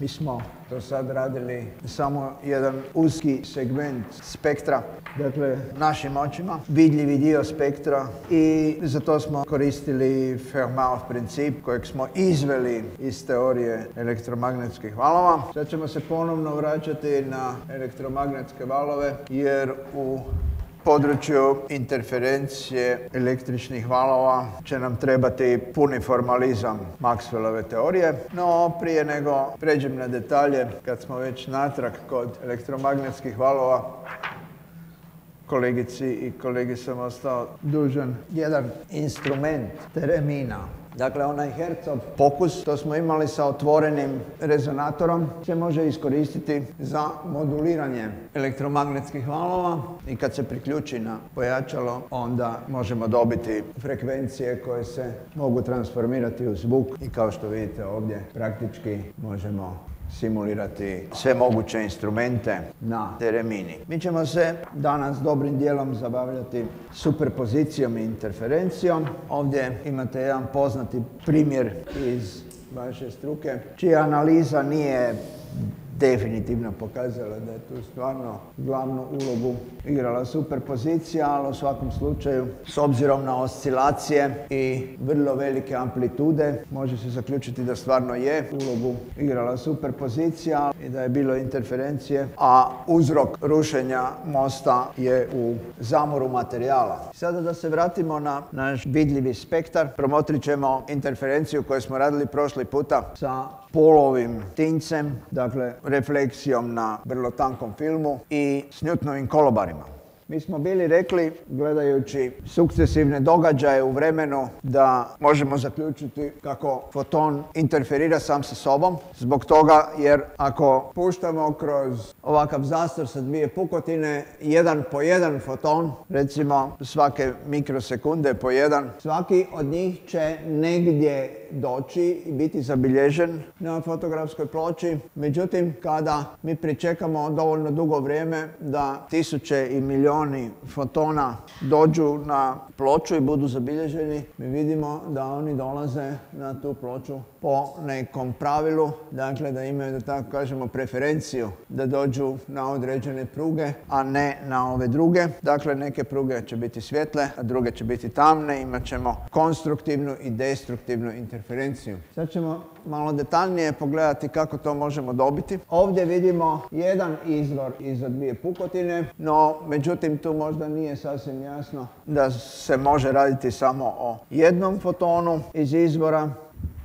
Mi smo do sad radili samo jedan uski segment spektra, dakle našim očima, vidljivi dio spektra i za to smo koristili Fermatov princip kojeg smo izveli iz teorije elektromagnetskih valova. Sad ćemo se ponovno vraćati na elektromagnetske valove jer u području interferencije električnih valova će nam trebati puni formalizam Maxwellove teorije. No, prije nego pređem na detalje, kad smo već natrag kod elektromagnetskih valova, kolegici i kolegi sam ostao dužan jedan instrument teremina Dakle, onaj Hercov pokus, to smo imali sa otvorenim rezonatorom, se može iskoristiti za moduliranje elektromagnetskih valova i kad se priključi na pojačalo, onda možemo dobiti frekvencije koje se mogu transformirati u zvuk i kao što vidite ovdje praktički možemo simulirati sve moguće instrumente na teremini. Mi ćemo se danas dobrim dijelom zabavljati superpozicijom i interferencijom. Ovdje imate jedan poznati primjer iz vaše struke, čija analiza nije definitivno pokazala da je tu stvarno glavnu ulogu igrala superpozicija, ali u svakom slučaju s obzirom na oscilacije i vrlo velike amplitude može se zaključiti da stvarno je ulogu igrala superpozicija i da je bilo interferencije, a uzrok rušenja mosta je u zamoru materijala. Sada da se vratimo na naš vidljivi spektar, promotrit ćemo interferenciju koju smo radili prošli puta sa polovim tincem, dakle refleksijom na vrlo tankom filmu i s Newtonovim kolobarima. Mi smo bili rekli, gledajući sukcesivne događaje u vremenu, da možemo zaključiti kako foton interferira sam sa sobom. Zbog toga jer ako puštamo kroz ovakav zastor sa dvije pukotine, jedan po jedan foton, recimo svake mikrosekunde po jedan, svaki od njih će negdje doći i biti zabilježen na fotografskoj ploči. Međutim, kada mi pričekamo dovoljno dugo vrijeme da tisuće i milioni fotona dođu na ploču i budu zabilježeni, mi vidimo da oni dolaze na tu ploču po nekom pravilu, dakle da imaju, da tako kažemo, preferenciju da dođu na određene pruge, a ne na ove druge. Dakle, neke pruge će biti svjetle, a druge će biti tamne, imat ćemo konstruktivnu i destruktivnu interferenciju. Sad ćemo malo detaljnije pogledati kako to možemo dobiti. Ovdje vidimo jedan izvor iza dvije pukotine, no međutim tu možda nije sasvim jasno da se može raditi samo o jednom fotonu iz izvora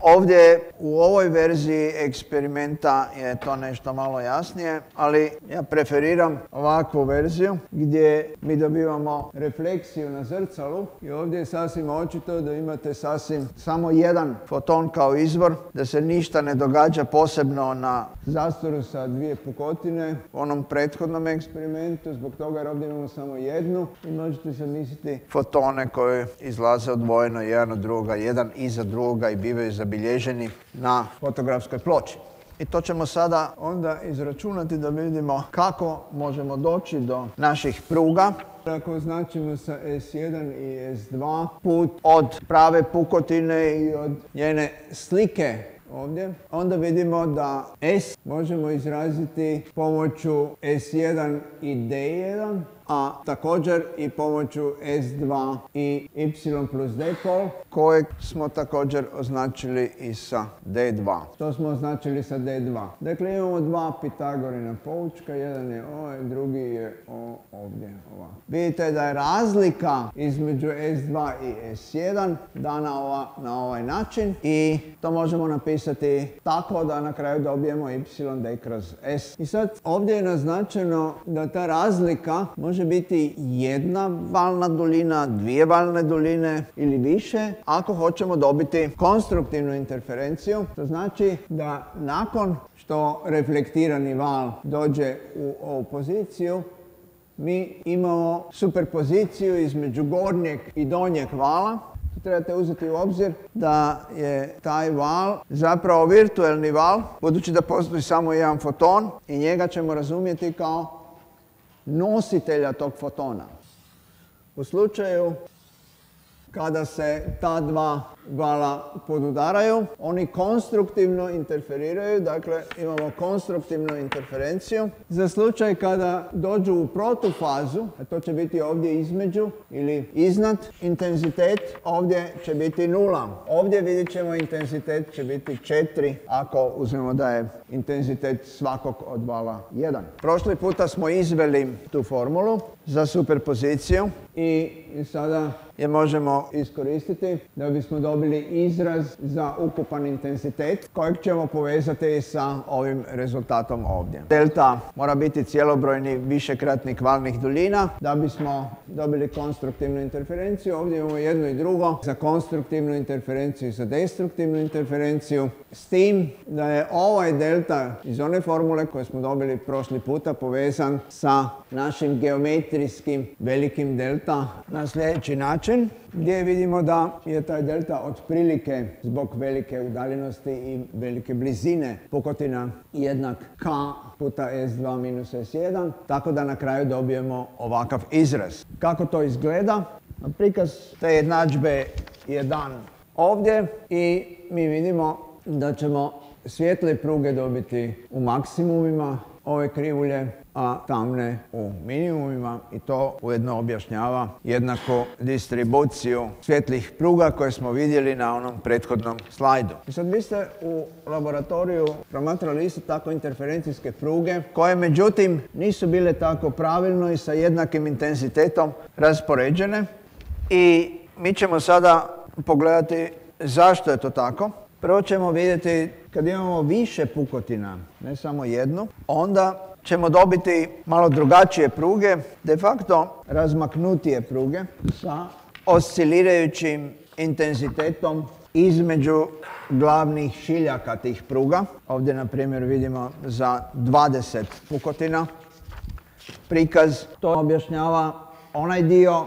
Ovdje u ovoj verziji eksperimenta je to nešto malo jasnije, ali ja preferiram ovakvu verziju gdje mi dobivamo refleksiju na zrcalu i ovdje je sasvim očito da imate sasvim samo jedan foton kao izvor, da se ništa ne događa posebno na zastoru sa dvije pukotine u onom prethodnom eksperimentu, zbog toga jer ovdje imamo samo jednu i možete se misliti fotone koje izlaze odvojeno jedan od druga, jedan iza druga i bivaju za zabilježeni na fotografskoj ploči. I to ćemo sada onda izračunati da vidimo kako možemo doći do naših pruga. Ako označimo sa S1 i S2 put od prave pukotine i od njene slike ovdje, onda vidimo da S možemo izraziti pomoću S1 i D1 a također i pomoću S2 i Y plus pol, kojeg smo također označili i sa D2. To smo označili sa D2. Dakle, imamo dva Pitagorina poučka, jedan je ovaj, drugi je o, ovdje ovako. Vidite da je razlika između S2 i S1 dana ova, na ovaj način i to možemo napisati tako da na kraju dobijemo Y D kroz S. I sad ovdje je naznačeno da ta razlika može može biti jedna valna duljina, dvije valne duljine ili više ako hoćemo dobiti konstruktivnu interferenciju. To znači da nakon što reflektirani val dođe u ovu poziciju, mi imamo superpoziciju između gornjeg i donjeg vala. Trebate uzeti u obzir da je taj val zapravo virtualni val, budući da postoji samo jedan foton i njega ćemo razumjeti kao nositelja tog fotona. U slučaju kada se ta dva vala podudaraju, oni konstruktivno interferiraju, dakle imamo konstruktivnu interferenciju. Za slučaj kada dođu u protufazu, a to će biti ovdje između ili iznad, intenzitet ovdje će biti nula. Ovdje vidjet ćemo intenzitet će biti 4 ako uzmemo da je intenzitet svakog od vala 1. Prošli puta smo izveli tu formulu za superpoziciju i sada je možemo iskoristiti da bismo dobili izraz za ukupan intenzitet kojeg ćemo povezati sa ovim rezultatom ovdje. Delta mora biti cijelobrojni višekratnik valnih duljina da bismo dobili konstruktivnu interferenciju. Ovdje imamo jedno i drugo za konstruktivnu interferenciju i za destruktivnu interferenciju. S tim da je ovaj delta iz one formule koje smo dobili prošli puta povezan sa našim geometrijskim velikim delta na sljedeći način gdje vidimo da je taj delta otprilike zbog velike udaljenosti i velike blizine pukotina jednak k puta s2 minus s1, tako da na kraju dobijemo ovakav izraz. Kako to izgleda? Prikaz te jednadžbe je dan ovdje i mi vidimo da ćemo svijetle pruge dobiti u maksimumima ove krivulje, a tamne u minimumima i to ujedno objašnjava jednako distribuciju svjetlih pruga koje smo vidjeli na onom prethodnom slajdu. I sad vi ste u laboratoriju promatrali isto tako interferencijske pruge koje međutim nisu bile tako pravilno i sa jednakim intenzitetom raspoređene i mi ćemo sada pogledati zašto je to tako. Prvo ćemo vidjeti kad imamo više pukotina, ne samo jednu, onda ćemo dobiti malo drugačije pruge, de facto razmaknutije pruge sa oscilirajućim intenzitetom između glavnih šiljaka tih pruga. Ovdje na primjer vidimo za 20 pukotina prikaz. To objašnjava onaj dio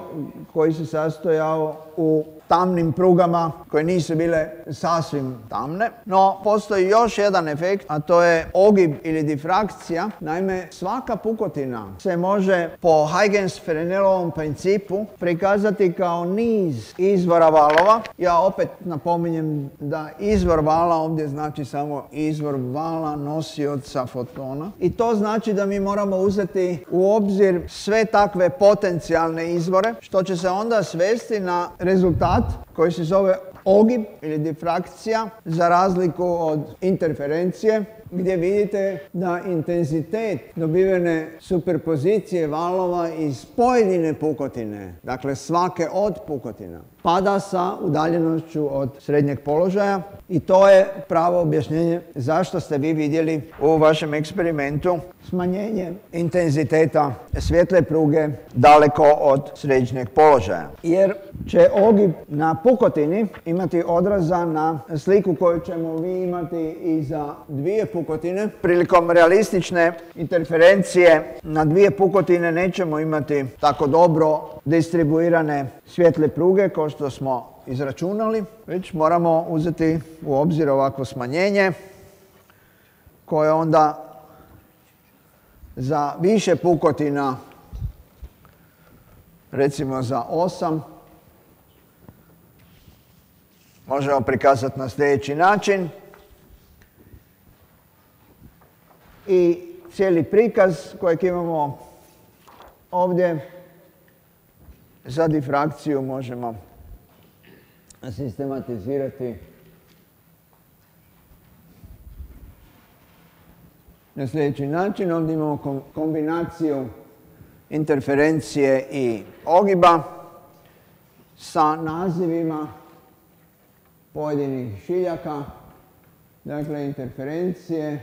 koji se sastojao u tamnim prugama koje nisu bile sasvim tamne. No, postoji još jedan efekt, a to je ogib ili difrakcija. Naime, svaka pukotina se može po Huygens-Frenelovom principu prikazati kao niz izvora valova. Ja opet napominjem da izvor vala ovdje znači samo izvor vala nosioca fotona. I to znači da mi moramo uzeti u obzir sve takve potencijalne izvore, što će se onda svesti na rezultat koji se zove ogib ili difrakcija za razliku od interferencije gdje vidite da intenzitet dobivene superpozicije valova iz pojedine pukotine, dakle svake od pukotina, pada sa udaljenošću od srednjeg položaja i to je pravo objašnjenje zašto ste vi vidjeli u vašem eksperimentu smanjenje intenziteta svjetle pruge daleko od srednjeg položaja. Jer će ogib na pukotini imati odraza na sliku koju ćemo vi imati i za dvije pukotine. Prilikom realistične interferencije na dvije pukotine nećemo imati tako dobro distribuirane svjetle pruge kao što smo izračunali, već moramo uzeti u obzir ovako smanjenje koje onda za više pukotina, recimo za 8, možemo prikazati na sljedeći način. I cijeli prikaz kojeg imamo ovdje za difrakciju možemo sistematizirati na sljedeći način. Ovdje imamo kombinaciju interferencije i ogiba sa nazivima pojedinih šiljaka, dakle interferencije,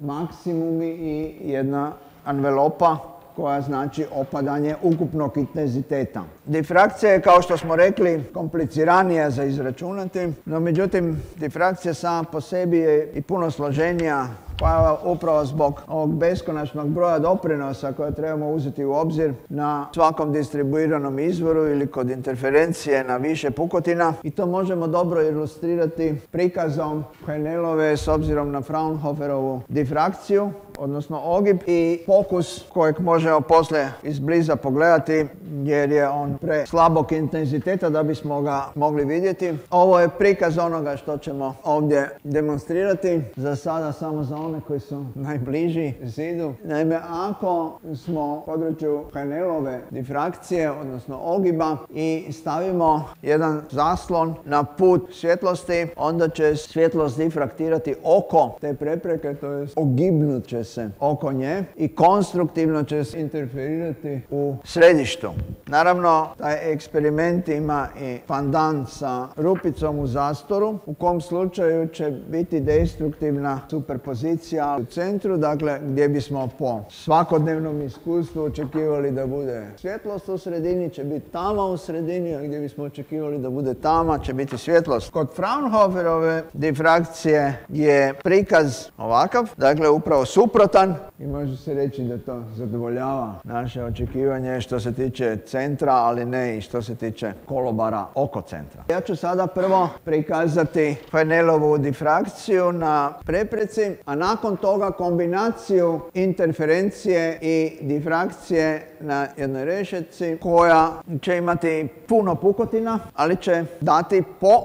maksimumi i jedna envelopa koja znači opadanje ukupnog intenziteta. Difrakcija je, kao što smo rekli, kompliciranija za izračunati, no međutim, difrakcija sama po sebi je i puno složenija Pa upravo zbog ovog beskonačnog broja doprinosa koje trebamo uzeti u obzir na svakom distribuiranom izvoru ili kod interferencije na više pukotina i to možemo dobro ilustrirati prikazom Henelove s obzirom na Fraunhoferovu difrakciju odnosno ogib i fokus kojeg možemo poslije izbliza pogledati jer je on pre slabog intenziteta da bismo ga mogli vidjeti. Ovo je prikaz onoga što ćemo ovdje demonstrirati. Za sada samo za one koji su najbliži zidu. Naime, ako smo u području Hanelove difrakcije, odnosno ogiba i stavimo jedan zaslon na put svjetlosti, onda će svjetlost difraktirati oko te prepreke, to je ogibnut će se oko nje i konstruktivno će se interferirati u središtu. Naravno, taj eksperiment ima i pandan sa rupicom u zastoru, u kom slučaju će biti destruktivna superpozicija u centru, dakle gdje bismo po svakodnevnom iskustvu očekivali da bude svjetlost u sredini, će biti tama u sredini, a gdje bismo očekivali da bude tama, će biti svjetlost. Kod Fraunhoferove difrakcije je prikaz ovakav, dakle upravo suprotan i može se reći da to zadovoljava naše očekivanje što se tiče centra, ali ne i što se tiče kolobara oko centra. Ja ću sada prvo prikazati Fernelovu difrakciju na prepreci, a nakon toga kombinaciju interferencije i difrakcije na jednoj rešetci koja će imati puno pukotina, ali će dati po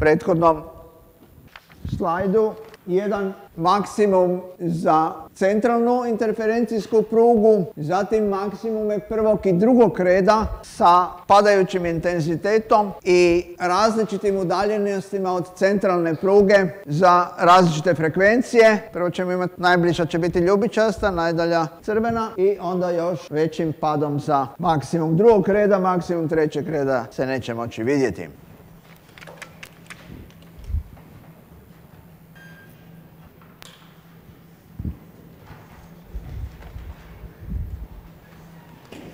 prethodnom slajdu jedan maksimum za centralnu interferencijsku prugu, zatim maksimume prvog i drugog reda sa padajućim intenzitetom i različitim udaljenostima od centralne pruge za različite frekvencije. Prvo ćemo imati, najbliža će biti ljubičasta, najdalja crvena i onda još većim padom za maksimum drugog reda, maksimum trećeg reda se neće moći vidjeti.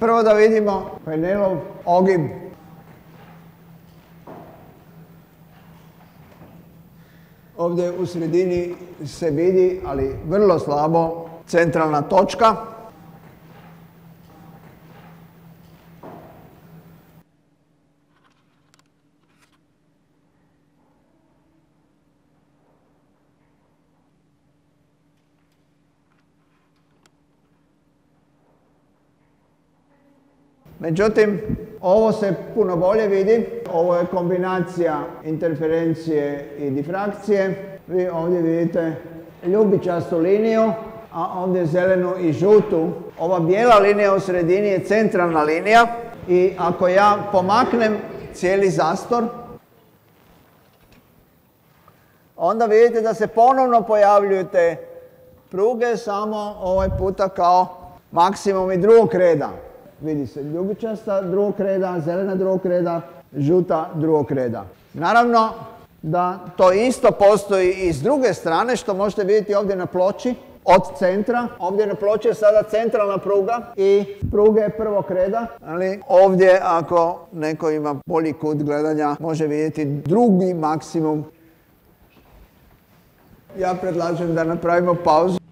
Prvo da vidimo Penelov ogib. Ovdje u sredini se vidi, ali vrlo slabo, centralna točka. Međutim, ovo se puno bolje vidi. Ovo je kombinacija interferencije i difrakcije. Vi ovdje vidite ljubičastu liniju, a ovdje zelenu i žutu. Ova bijela linija u sredini je centralna linija i ako ja pomaknem cijeli zastor, onda vidite da se ponovno pojavljuju te pruge, samo ovaj puta kao maksimum i drugog reda. Vidi se ljubičasta drugog reda, zelena drugog reda, žuta drugog reda. Naravno da to isto postoji i s druge strane što možete vidjeti ovdje na ploči od centra. Ovdje na ploči je sada centralna pruga i pruge prvog reda. Ali ovdje ako neko ima bolji kut gledanja može vidjeti drugi maksimum. Ja predlažem da napravimo pauzu.